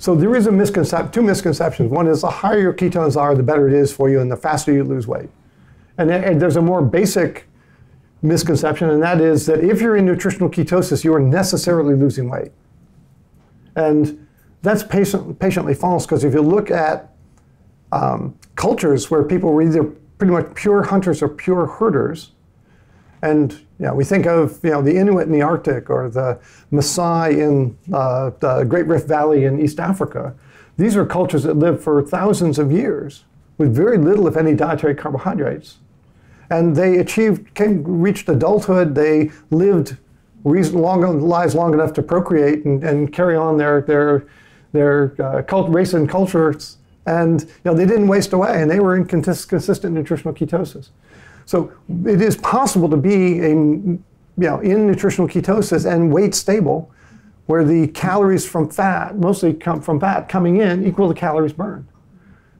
So there is a misconception, two misconceptions. One is the higher your ketones are, the better it is for you, and the faster you lose weight. And, and there's a more basic misconception, and that is that if you're in nutritional ketosis, you are necessarily losing weight. And that's patient, patiently false because if you look at um, cultures where people were either pretty much pure hunters or pure herders, and know, we think of you know, the Inuit in the Arctic or the Maasai in uh, the Great Rift Valley in East Africa. These are cultures that lived for thousands of years with very little, if any, dietary carbohydrates. And they achieved, came, reached adulthood. They lived reason, long, lives long enough to procreate and, and carry on their, their, their uh, cult, race and cultures. And you know, they didn't waste away, and they were in consistent nutritional ketosis. So it is possible to be a, you know, in nutritional ketosis and weight stable, where the calories from fat, mostly come from fat, coming in equal the calories burned.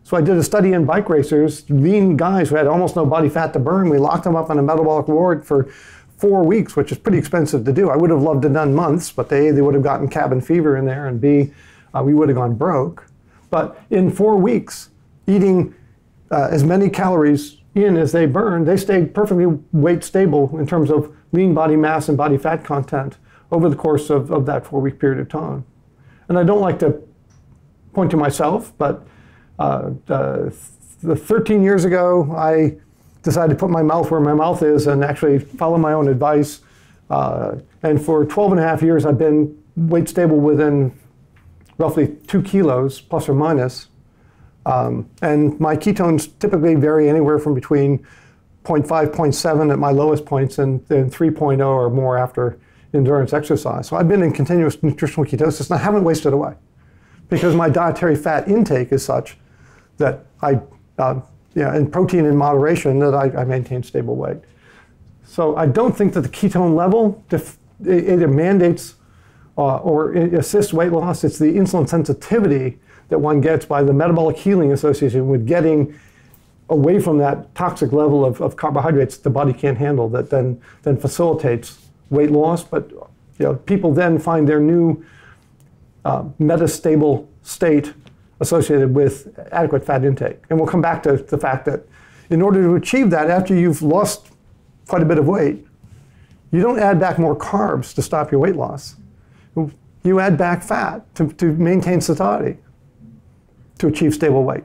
So I did a study in bike racers, lean guys who had almost no body fat to burn. We locked them up on a metabolic ward for four weeks, which is pretty expensive to do. I would have loved to done months, but they, they would have gotten cabin fever in there, and B, uh, we would have gone broke. But in four weeks, eating uh, as many calories in as they burned, they stayed perfectly weight stable in terms of lean body mass and body fat content over the course of, of that four week period of time. And I don't like to point to myself, but uh, uh, the 13 years ago, I decided to put my mouth where my mouth is and actually follow my own advice. Uh, and for 12 and a half years, I've been weight stable within roughly two kilos, plus or minus. Um, and my ketones typically vary anywhere from between 0.5, 0.7 at my lowest points and then 3.0 or more after endurance exercise. So I've been in continuous nutritional ketosis and I haven't wasted away because my dietary fat intake is such that I, uh, yeah, and protein in moderation that I, I, maintain stable weight. So I don't think that the ketone level either mandates uh, or assist weight loss. It's the insulin sensitivity that one gets by the metabolic healing association with getting away from that toxic level of, of carbohydrates the body can't handle that then, then facilitates weight loss. But you know, people then find their new uh, metastable state associated with adequate fat intake. And we'll come back to the fact that in order to achieve that, after you've lost quite a bit of weight, you don't add back more carbs to stop your weight loss. You add back fat to, to maintain satiety to achieve stable weight.